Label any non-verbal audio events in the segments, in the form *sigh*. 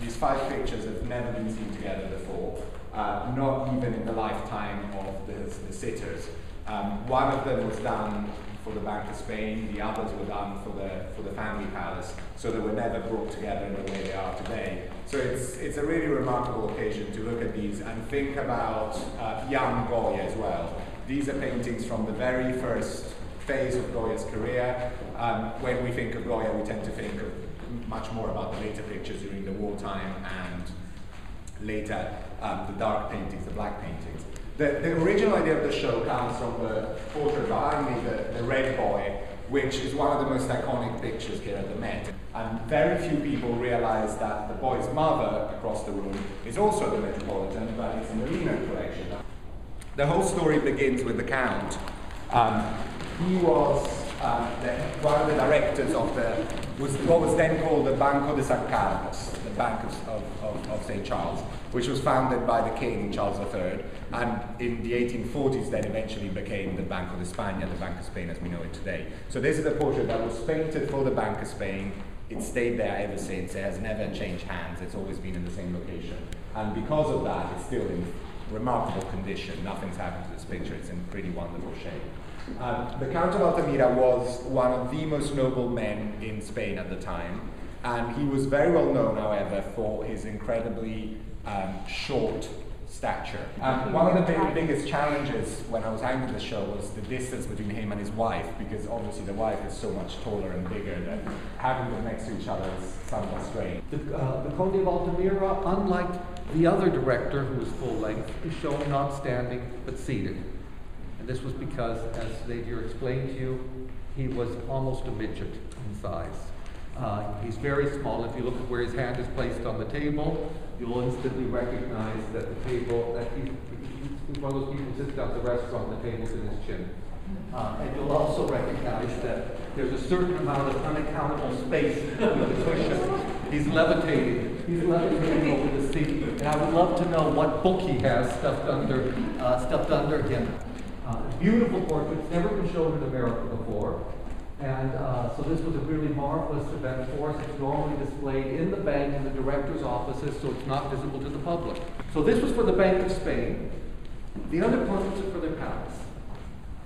These five pictures have never been seen together before, uh, not even in the lifetime of the, the sitters. Um, one of them was done for the Bank of Spain, the others were done for the, for the family palace, so they were never brought together in the way they are today. So it's, it's a really remarkable occasion to look at these and think about uh, young Goya as well. These are paintings from the very first phase of Goya's career. Um, when we think of Goya, we tend to think of much more about the later pictures during the wartime and later um, the dark paintings, the black paintings. The, the original idea of the show comes from the portrait behind me, the, the Red Boy, which is one of the most iconic pictures here at the Met. And very few people realize that the boy's mother across the room is also the Metropolitan, but it's in the Lehman collection. The whole story begins with the Count. Um, he was um, the, one of the directors of the was what was then called the Banco de San Carlos, the Bank of, of, of St. Charles, which was founded by the King, Charles III, and in the 1840s then eventually became the Banco de España, the Bank of Spain as we know it today. So this is a portrait that was painted for the Bank of Spain. It stayed there ever since. It has never changed hands. It's always been in the same location. And because of that, it's still in remarkable condition. Nothing's happened to this picture. It's in pretty wonderful shape. Um, the Count of Altamira was one of the most noble men in Spain at the time, and he was very well known, however, for his incredibly um, short stature. Um, one of the big, biggest challenges when I was hanging the show was the distance between him and his wife, because obviously the wife is so much taller and bigger that having them next to each other is somewhat strange. The, uh, the Conde of Altamira, unlike the other director who was full length, is shown not standing but seated. This was because, as Xavier explained to you, he was almost a midget in size. Uh, he's very small. If you look at where his hand is placed on the table, you'll instantly recognize that the table, that he's one of those people sits down at the restaurant, the table's in his chin. Uh, and you'll also recognize that there's a certain amount of unaccountable space between the cushion. He's levitating. He's levitating over the seat. And I would love to know what book he has stuffed under, uh, stuffed under him. Uh, beautiful portraits, never been shown in America before. And uh, so this was a really marvelous event for us. It's normally displayed in the bank in the director's offices, so it's not visible to the public. So this was for the Bank of Spain. The other portraits are for their palace.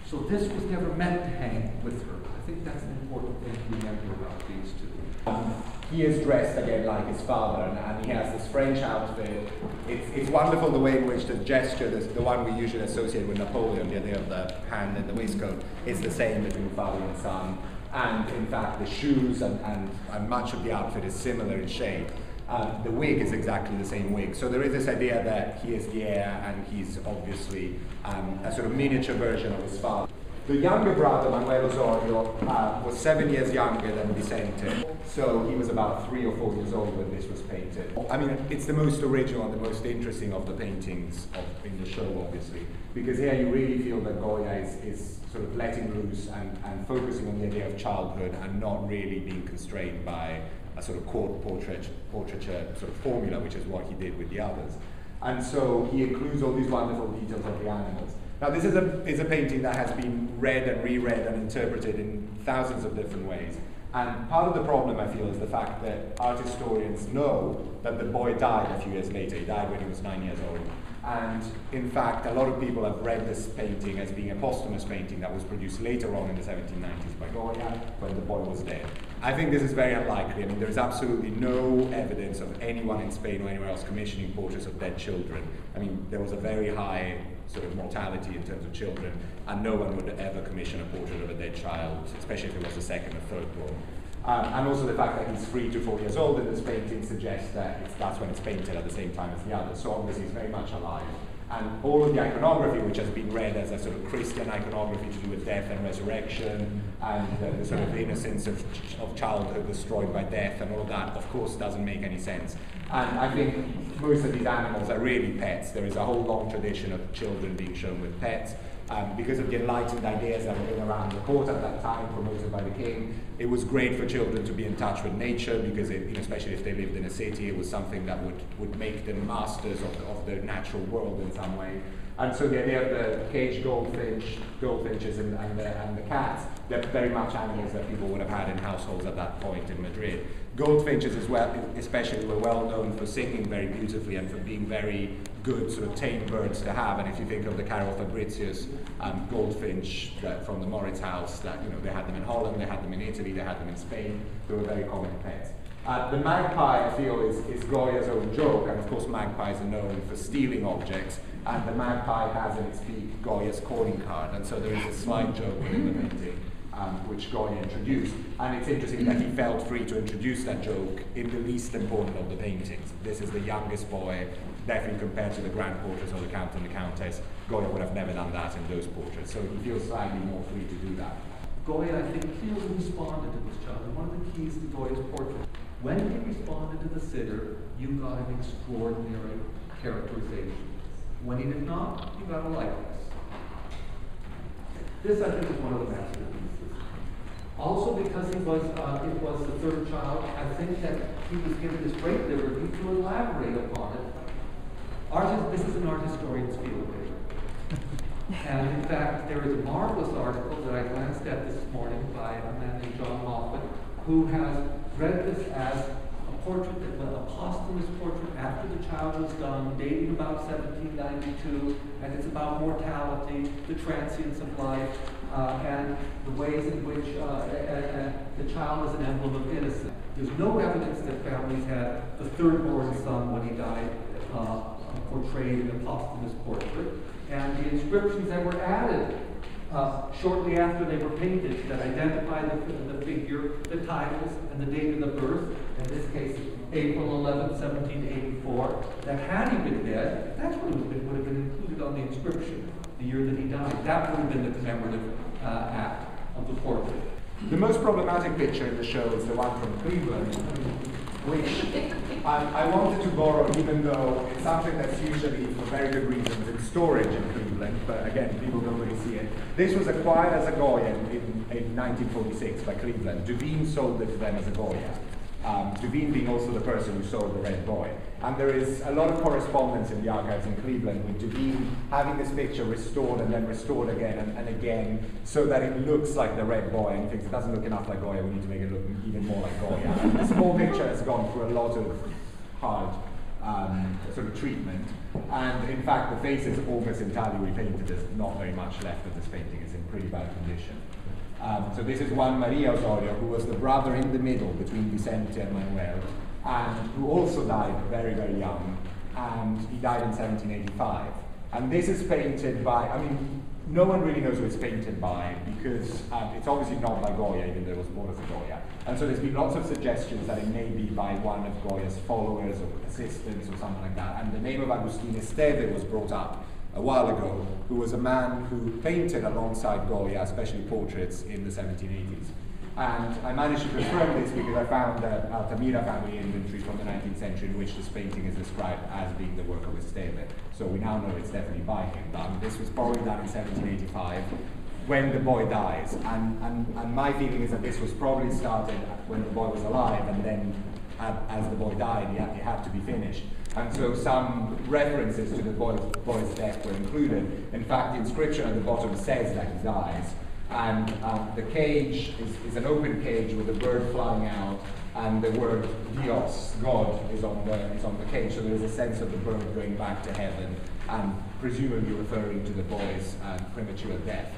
So this was never meant to hang with her. I think that's an important thing to remember about these two. He is dressed again like his father, and, and he has this French outfit. It's, it's wonderful the way in which the gesture, the, the one we usually associate with Napoleon, the idea of the hand and the waistcoat, is the same between father and son. And in fact, the shoes and, and, and much of the outfit is similar in shape. Um, the wig is exactly the same wig. So there is this idea that he is the heir and he's obviously um, a sort of miniature version of his father. The younger brother, Manuel Osorio, uh, was seven years younger than Vicente, so he was about three or four years old when this was painted. I mean, it's the most original and the most interesting of the paintings of, in the show, obviously, because here you really feel that Goya is, is sort of letting loose and, and focusing on the idea of childhood and not really being constrained by a sort of court portrait, portraiture sort of formula, which is what he did with the others. And so he includes all these wonderful details of the animals. Now, this is a, is a painting that has been read and reread and interpreted in thousands of different ways. And part of the problem, I feel, is the fact that art historians know that the boy died a few years later. He died when he was nine years old. And in fact, a lot of people have read this painting as being a posthumous painting that was produced later on in the 1790s by Goya when the boy was dead. I think this is very unlikely. I mean, there is absolutely no evidence of anyone in Spain or anywhere else commissioning portraits of dead children. I mean, there was a very high sort of mortality in terms of children, and no one would ever commission a portrait of a dead child, especially if it was the second or third born. Um, and also the fact that he's three to four years old in this painting suggests that that's when it's painted at the same time as the others. So obviously he's very much alive. And all of the iconography, which has been read as a sort of Christian iconography to do with death and resurrection, and the, the sort of innocence of, of childhood destroyed by death, and all of that, of course, doesn't make any sense. And I think most of these animals are really pets. There is a whole long tradition of children being shown with pets. Um, because of the enlightened ideas that were going around the court at that time, promoted by the king, it was great for children to be in touch with nature because, it, you know, especially if they lived in a city, it was something that would, would make them masters of the, of the natural world in some way. And so the idea of the caged goldfinch, goldfinches and, and, the, and the cats they're very much animals that people would have had in households at that point in Madrid. Goldfinches as well, especially, were well known for singing very beautifully and for being very good sort of tame birds to have. And if you think of the Carel Fabritius um, goldfinch that, from the Mauritshuis, that you know they had them in Holland, they had them in Italy, they had them in Spain. They were very common pets. Uh, the magpie, I feel, is, is Goya's own joke, and of course magpies are known for stealing objects, and the magpie has in its beak Goya's calling card, and so there is a slight joke within the painting um, which Goya introduced. And it's interesting that he felt free to introduce that joke in the least important of the paintings. This is the youngest boy, definitely compared to the grand portraits of the Count and the Countess. Goya would have never done that in those portraits, so he feels slightly more free to do that. Goya, I think, clearly responded to this child. And one of the keys to Goya's portrait, when he responded to the sitter, you got an extraordinary characterization. When he did not, you got a likeness. This, I think, is one of the masterpieces. Also, because he was, uh, it was the third child, I think that he was given this great liberty to elaborate upon it. Art this is an art historian's field paper. And in fact, there is a marvelous article that I glanced at this morning by a man named John Moffitt, who has read this as a portrait, a posthumous portrait after the child was done, dating about 1792, and it's about mortality, the transience of life, uh, and the ways in which uh, a, a, the child is an emblem of innocence. There's no evidence that families had the third-born son when he died uh, portrayed in a posthumous portrait, and the inscriptions that were added uh, shortly after they were painted that identify the, the figure, the titles, and the date of the birth, in this case, April 11, 1784, that had he been dead, that would have been, would have been included on the inscription, the year that he died. That would have been the commemorative uh, act of the portrait. The most problematic picture in the show is the one from Cleveland, which I wanted to borrow even though it's something that's usually, for very good reasons, in storage in Cleveland, but again, people don't really see it. This was acquired as a Goya in, in 1946 by Cleveland. Duveen sold it to them as a Goya. Um, Duveen being also the person who sold the Red Boy. And there is a lot of correspondence in the archives in Cleveland with Duveen having this picture restored and then restored again and, and, again so that it looks like the Red Boy. And thinks it doesn't look enough like Goya, we need to make it look even more like Goya. And *laughs* this whole picture has gone through a lot of hard um, sort of treatment. And in fact, the face is almost entirely repainted. There's not very much left of this painting. It's in pretty bad condition. Um, so this is Juan Maria Osorio, who was the brother in the middle between Vicente and Manuel, and who also died very, very young. And he died in 1785. And this is painted by, I mean, no one really knows who it's painted by because um, it's obviously not by Goya, even though it was bought as Goya. And so there's been lots of suggestions that it may be by one of Goya's followers or assistants or something like that. And the name of Agustin Esteve was brought up a while ago, who was a man who painted alongside Goya, especially portraits in the 1780s. And I managed to confirm this because I found that Altamira family inventory from the 19th century in which this painting is described as being the work of Esteve. So we now know it's definitely by him. But um, this was probably done in 1785 when the boy dies. And, and, and my feeling is that this was probably started when the boy was alive and then uh, as the boy died, it had, had to be finished. And so some references to the boy's, boy's death were included. In fact, the inscription at the bottom says that he dies. And uh, the cage is, is, an open cage with a bird flying out, and the word Dios, God, is on the, is on the cage. So there is a sense of the bird going back to heaven, and presumably referring to the boy's uh, premature death.